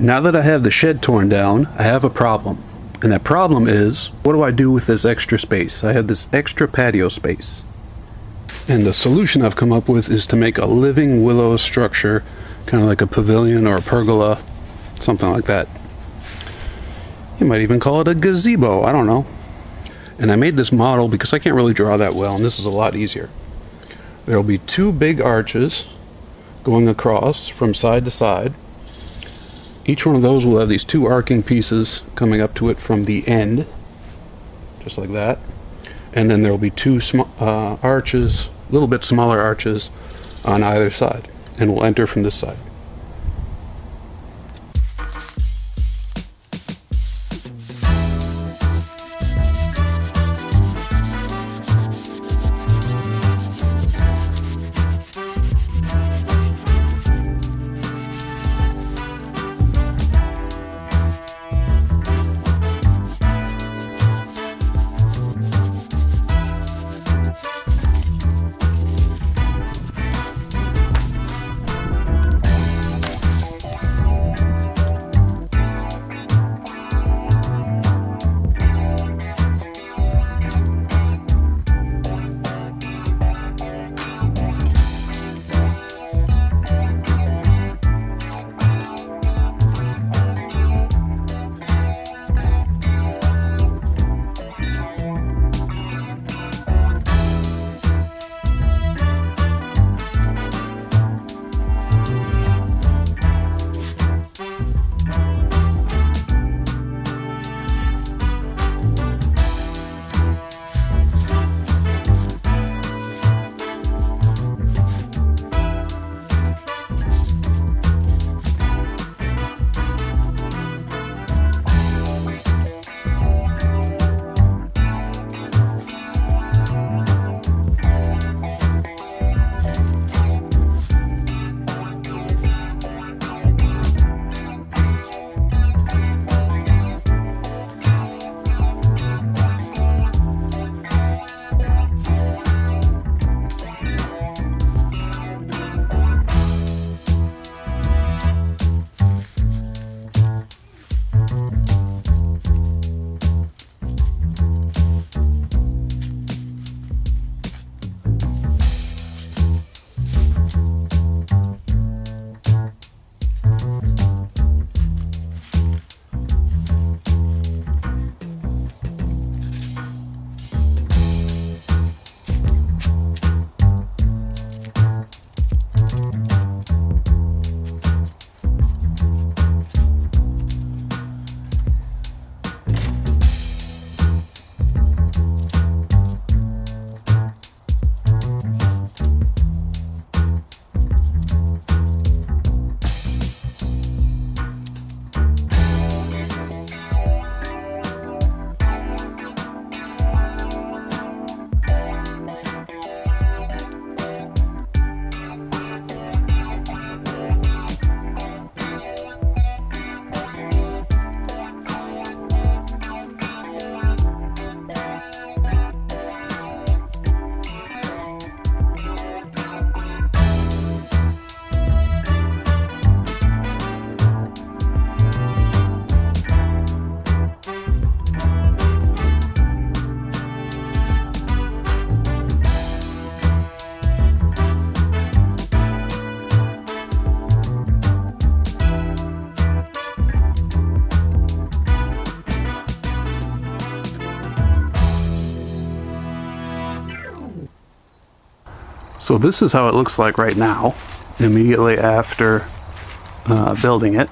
Now that I have the shed torn down, I have a problem. And that problem is, what do I do with this extra space? I have this extra patio space. And the solution I've come up with is to make a living willow structure, kind of like a pavilion or a pergola, something like that. You might even call it a gazebo, I don't know. And I made this model because I can't really draw that well, and this is a lot easier. There will be two big arches going across from side to side each one of those will have these two arcing pieces coming up to it from the end, just like that. And then there will be two uh, arches, a little bit smaller arches on either side. And we'll enter from this side. So this is how it looks like right now, immediately after uh, building it.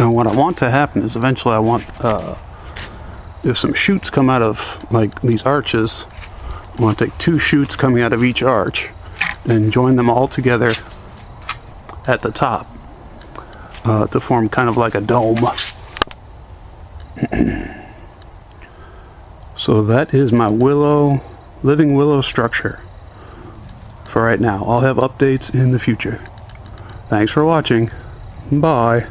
And what I want to happen is eventually I want, uh, if some shoots come out of like these arches, I want to take two shoots coming out of each arch and join them all together at the top uh, to form kind of like a dome. So that is my willow, living willow structure for right now. I'll have updates in the future. Thanks for watching. Bye.